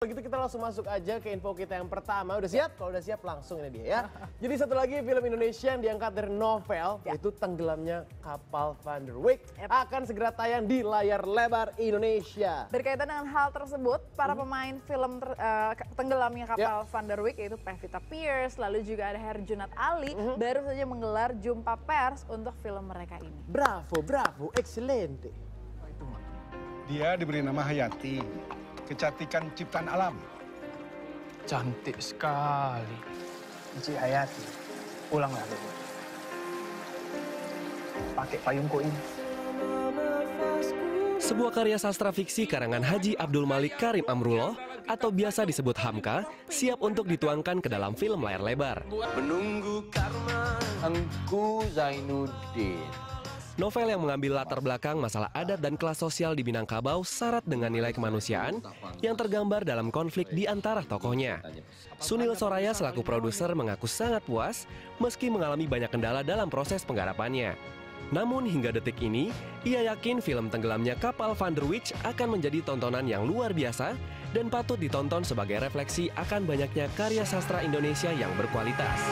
Kalau gitu kita langsung masuk aja ke info kita yang pertama. Udah siap? Kalau udah siap langsung ini dia ya. Jadi satu lagi film Indonesia yang diangkat dari novel Ya. yaitu Tenggelamnya Kapal Van der Wijk Yep. akan segera tayang di layar lebar Indonesia. Berkaitan dengan hal tersebut, para Hmm. pemain film ter- ke- tenggelamnya kapal Van der Wijk yaitu Pevita Pierce, lalu juga ada Herjunot Ali, Hmm. baru saja menggelar jumpa pers untuk film mereka ini. Bravo, bravo, excelente. Dia diberi nama Hayati, kecantikan ciptaan alam. Cantik sekali. Encik Hayati, pulanglah dulu. Pakai payungku ini. Sebuah karya sastra fiksi karangan Haji Abdul Malik Karim Amrullah atau biasa disebut Hamka siap untuk dituangkan ke dalam film layar lebar. Engku Zainuddin. Novel yang mengambil latar belakang masalah adat dan kelas sosial di Minangkabau syarat dengan nilai kemanusiaan yang tergambar dalam konflik di antara tokohnya. Sunil Soraya selaku produser mengaku sangat puas meski mengalami banyak kendala dalam proses penggarapannya. Namun hingga detik ini, ia yakin film tenggelamnya kapal Van der Wijk akan menjadi tontonan yang luar biasa dan patut ditonton sebagai refleksi akan banyaknya karya sastra Indonesia yang berkualitas.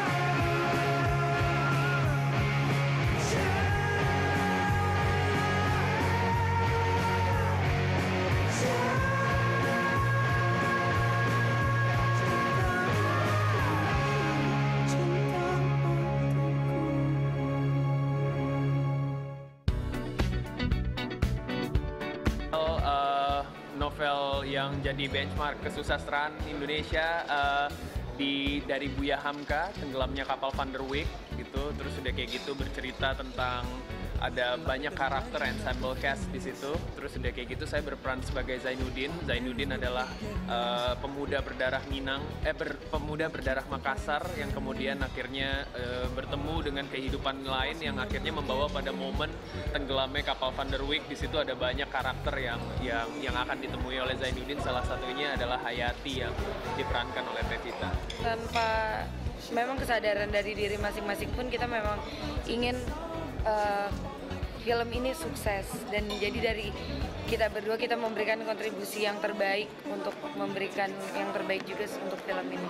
Novel yang jadi benchmark kesusastraan Indonesia eh, di dari Buya Hamka tenggelamnya kapal Van der Wijk gitu. Terus udah kayak gitu bercerita tentang ada banyak karakter ensemble cast di situ. Terus udah kayak gitu saya berperan sebagai Zainuddin. Zainuddin adalah eh, pemuda berdarah Minang eh ber- pemuda berdarah Makassar yang kemudian akhirnya eh, bertemu dengan kehidupan lain yang akhirnya membawa pada momen tenggelamnya kapal Van der Wijk di situ ada banyak karakter yang yang yang akan ditemui oleh Zainuddin. Salah satunya adalah Hayati yang diperankan oleh Pevita. tanpa memang kesadaran dari diri masing-masing pun kita memang ingin eh, film ini sukses dan jadi dari kita berdua kita memberikan kontribusi yang terbaik untuk memberikan yang terbaik juga untuk film ini.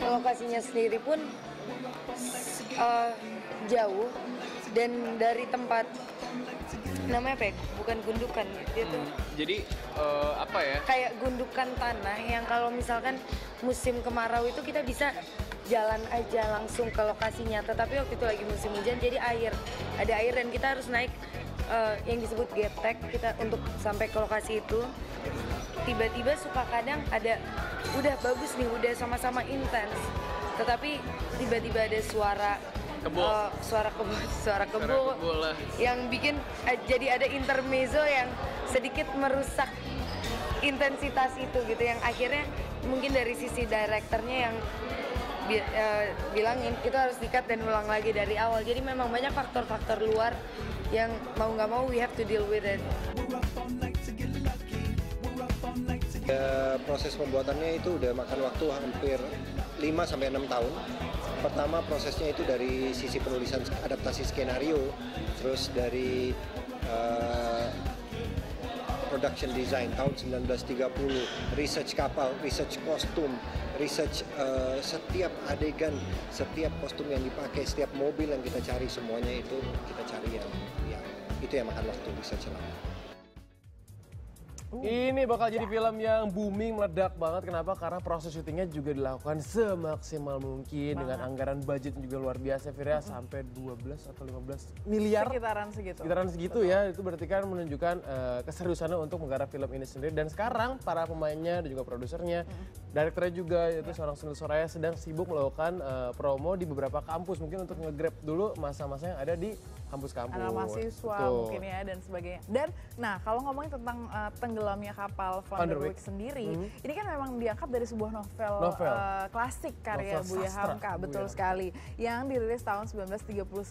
Lokasinya sendiri pun eh, jauh dan dari tempat namanya apa ya? Bukan gundukan, dia tuh Jadi eh, apa ya? kayak gundukan tanah yang kalau misalkan musim kemarau itu kita bisa jalan aja langsung ke lokasinya. Tetapi waktu itu lagi musim hujan jadi air. Ada air dan kita harus naik eh, yang disebut getek. Kita untuk sampai ke lokasi itu. Tiba-tiba suka kadang ada udah bagus nih udah sama-sama intens. Tetapi tiba-tiba ada suara Kebo. eh, suara kebo suara kebo, Suara kebo lah. yang bikin eh, jadi ada intermezzo yang sedikit merusak intensitas itu gitu yang akhirnya mungkin dari sisi direkturnya yang bi- eh, bilangin itu harus dikat dan ulang lagi dari awal jadi memang banyak faktor-faktor luar yang mau nggak mau we have to deal with it Ya, proses pembuatannya itu udah makan waktu hampir 5 sampai 6 tahun. Pertama prosesnya itu dari sisi penulisan adaptasi skenario, terus dari eh, production design tahun 1930, research kapal, research kostum, research eh, setiap adegan, setiap kostum yang dipakai, setiap mobil yang kita cari semuanya itu kita cari yang, yang itu yang makan waktu research lama. Ini bakal jadi film yang booming, meledak banget. Kenapa? Karena proses syutingnya juga dilakukan semaksimal mungkin dengan anggaran budget juga luar biasa, Vira sampai 12 atau 15 miliar. Sekitaran segitu. Sekitaran segitu ya, itu berarti kan menunjukkan eh, keseriusannya untuk menggarap film ini sendiri. Dan sekarang para pemainnya dan juga produsernya, direkturnya juga yaitu seorang Sunil Soraya sedang sibuk melakukan eh, promo di beberapa kampus mungkin untuk nge-grab dulu masa-masa yang ada di kampus-kampus. anak mahasiswa Betul. mungkin ya dan sebagainya. Dan nah kalau ngomongin tentang uh, tenggelamnya kapal Van Van der der Wijk. Wijk sendiri, ini kan memang diangkat dari sebuah novel, Novel. uh, klasik karya Novel Buya sastra, Hamka, Buya betul Hamka. sekali, yang dirilis tahun 1939.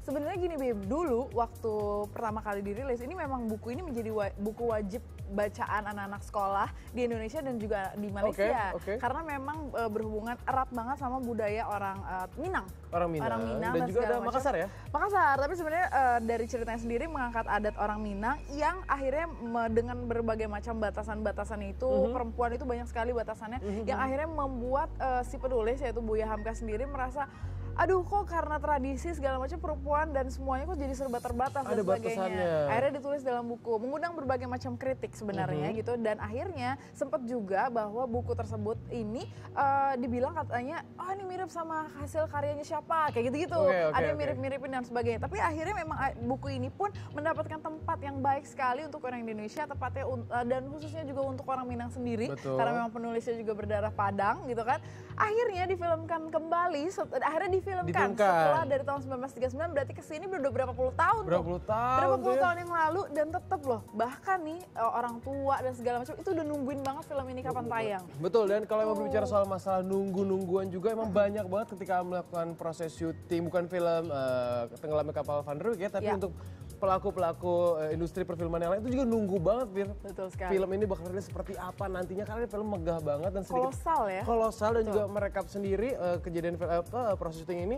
Sebenarnya gini Beb, dulu waktu pertama kali dirilis ini memang buku ini menjadi wa- buku wajib bacaan anak-anak sekolah di Indonesia dan juga di Malaysia oke. karena memang uh, berhubungan erat banget sama budaya orang uh, Minang. Orang Minang. Orang Minang Dan juga segala ada macam. Makassar ya? Makassar tapi sebenarnya uh, dari ceritanya sendiri mengangkat adat orang Minang yang akhirnya dengan berbagai macam batasan-batasan itu mm -hmm. perempuan itu banyak sekali batasannya mm -hmm. yang akhirnya membuat uh, si penulis yaitu Buya Hamka sendiri merasa aduh kok karena tradisi segala macam perempuan dan semuanya kok jadi serba terbatas Ada dan sebagainya. batasannya. Akhirnya ditulis dalam buku, mengundang berbagai macam kritik sebenarnya Mhm. gitu dan akhirnya sempat juga bahwa buku tersebut ini eh, dibilang katanya oh ini mirip sama hasil karyanya siapa kayak gitu-gitu. Oke, oke, Ada yang mirip-miripin dan sebagainya. Tapi akhirnya memang eh, buku ini pun mendapatkan tempat yang baik sekali untuk orang Indonesia tepatnya eh, dan khususnya juga untuk orang Minang sendiri Betul. karena memang penulisnya juga berdarah Padang gitu kan. Akhirnya difilmkan kembali akhirnya difilmkan. Difilmkan. setelah dari tahun 1939 berarti ke sini udah berapa puluh tahun Berapa puluh tahun berapa puluh tahun yang lalu dan tetap loh bahkan nih eh, orang tua dan segala macam itu udah nungguin banget film ini kapan tayang. Betul dan kalau emang berbicara soal masalah nunggu-nungguan juga emang banyak banget ketika melakukan proses syuting bukan film eh, tenggelamnya kapal Van Wijk ya tapi Ya. untuk pelaku-pelaku eh, industri perfilman yang lain itu juga nunggu banget Fir. betul sekali Film ini bakal rilis seperti apa nantinya karena ini film megah banget dan sedikit kolosal ya kolosal dan Betul. juga merekap sendiri eh, kejadian apa proses syuting ini.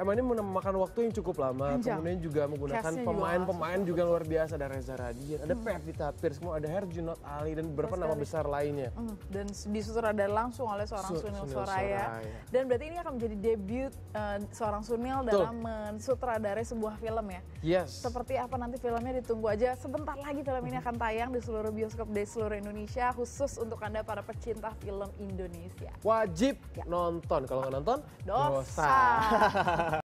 Emang ini memakan waktu yang cukup lama, Panjang. kemudian juga menggunakan Cast-nya juga pemain-pemain juga luar biasa. Ada Reza Radian, ada Pevita Pierce, semua ada Herjunot Ali dan beberapa nama besar lainnya. Mm, dan disutradara langsung oleh seorang Su- Sunil, Sunil Soraya. Soraya. Dan berarti ini akan menjadi debut eh, seorang Sunil Betul. dalam mensutradarai sebuah film ya. Yes. Seperti apa nanti filmnya ditunggu aja. Sebentar lagi film ini akan tayang di seluruh bioskop di seluruh Indonesia khusus untuk Anda para pecinta film Indonesia. Wajib nonton. Kalau nggak nonton, Dosa.